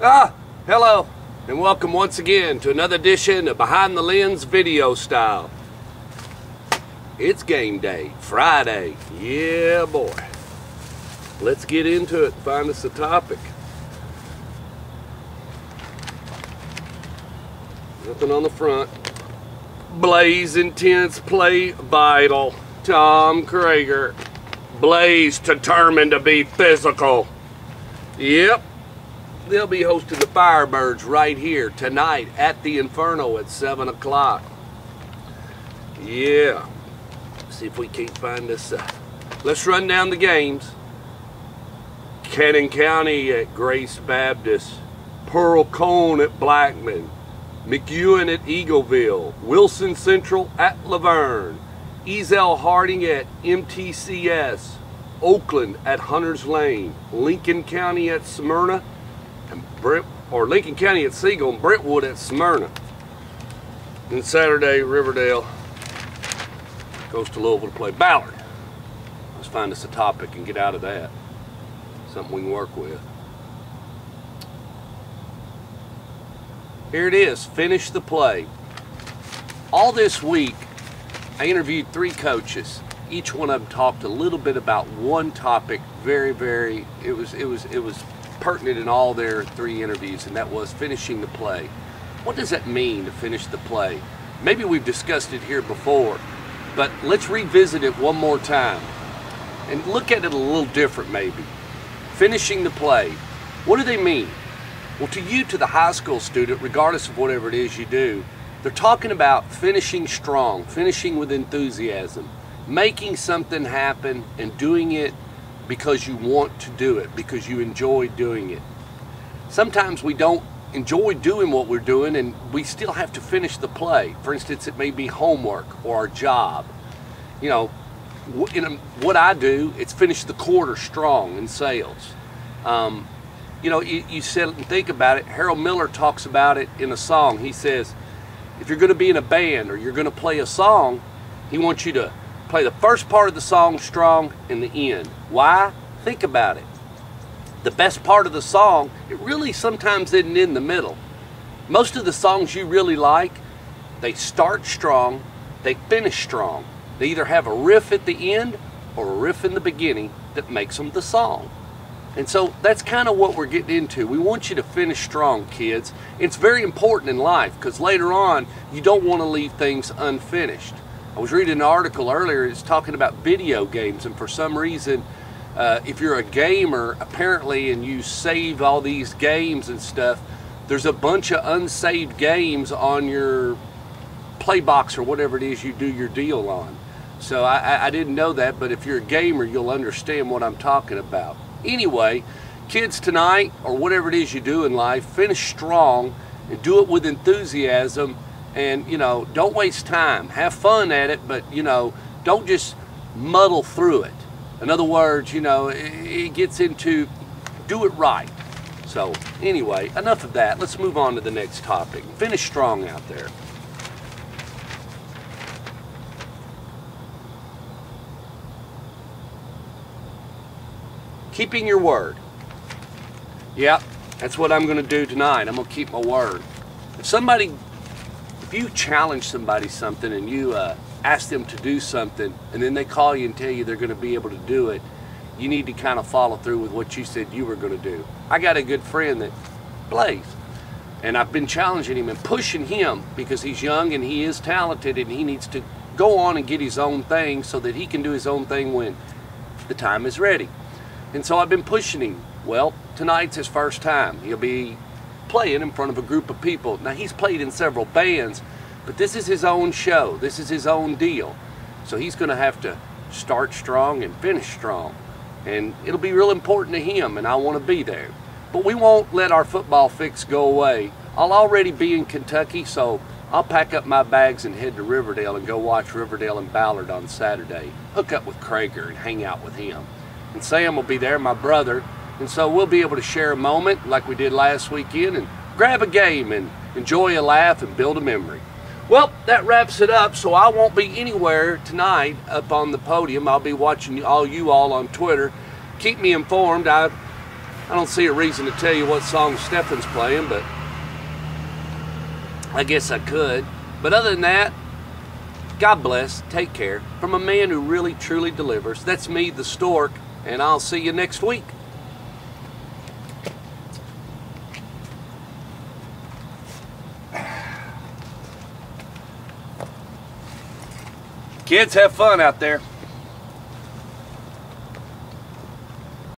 Ah, hello, and welcome once again to another edition of Behind the Lens Video Style. It's game day, Friday. Yeah, boy. Let's get into it. Find us a topic. Nothing on the front. Blaze intense play vital. Tom Krager. Blaze determined to be physical. Yep. They'll be hosting the Firebirds right here tonight at the Inferno at 7 o'clock. Yeah. See if we can't find this. Uh, let's run down the games. Cannon County at Grace Baptist. Pearl Cohn at Blackman. McEwen at Eagleville. Wilson Central at La Vergne. Ezell Harding at MTCS. Oakland at Hunters Lane. Lincoln County at Smyrna. Brent, or Lincoln County at Siegel and Brentwood at Smyrna. And Saturday, Riverdale goes to Louisville to play Ballard. Let's find us a topic and get out of that. Something we can work with. Here it is, finish the play. All this week, I interviewed three coaches. Each one of them talked a little bit about one topic. Very, very. It was, it was, it was pertinent in all their three interviews, and that was finishing the play. What does that mean to finish the play? Maybe we've discussed it here before, but let's revisit it one more time and look at it a little different, maybe. Finishing the play. What do they mean? Well, to you, to the high school student, regardless of whatever it is you do, they're talking about finishing strong, finishing with enthusiasm, making something happen and doing it because you want to do it, because you enjoy doing it. Sometimes we don't enjoy doing what we're doing and we still have to finish the play. For instance, it may be homework or our job. You know, a, what I do, it's finish the quarter strong in sales. Um, you know, you, you sit and think about it. Harold Miller talks about it in a song. He says, if you're going to be in a band or you're going to play a song, he wants you to play the first part of the song strong and the end. Why? Think about it. The best part of the song, it really sometimes isn't in the middle. Most of the songs you really like, they start strong, they finish strong. They either have a riff at the end or a riff in the beginning that makes them the song. And so that's kind of what we're getting into. We want you to finish strong, kids. It's very important in life because later on, you don't want to leave things unfinished. I was reading an article earlier, it's talking about video games, and for some reason, uh, if you're a gamer, apparently, and you save all these games and stuff, there's a bunch of unsaved games on your play box or whatever it is you do your deal on. So I, I didn't know that, but if you're a gamer, you'll understand what I'm talking about. Anyway, kids tonight, or whatever it is you do in life, finish strong and do it with enthusiasm. And, you know, don't waste time. Have fun at it, but, you know, don't just muddle through it. In other words, you know, it, gets into do it right. So, anyway, enough of that. Let's move on to the next topic. Finish strong out there. keeping your word. Yep, that's what I'm going to do tonight. I'm going to keep my word. If somebody, if you challenge somebody something and you uh, ask them to do something and then they call you and tell you they're going to be able to do it, you need to kind of follow through with what you said you were going to do. I got a good friend that plays, and I've been challenging him and pushing him because he's young and he is talented and he needs to go on and get his own thing so that he can do his own thing when the time is ready. And so I've been pushing him. Well, tonight's his first time. He'll be playing in front of a group of people. Now, he's played in several bands, but this is his own show. This is his own deal. So he's going to have to start strong and finish strong. And it'll be real important to him, and I want to be there. But we won't let our football fix go away. I'll already be in Kentucky, so I'll pack up my bags and head to Riverdale and go watch Riverdale and Ballard on Saturday. Hook up with Krager and hang out with him and Sam will be there, my brother. And so we'll be able to share a moment like we did last weekend and grab a game and enjoy a laugh and build a memory. Well, that wraps it up, so I won't be anywhere tonight up on the podium. I'll be watching all you all on Twitter. Keep me informed. I I don't see a reason to tell you what song Stefan's playing, but I guess I could. But other than that, God bless. Take care. From a man who really truly delivers. That's me, the stork, and I'll see you next week. Kids, have fun out there.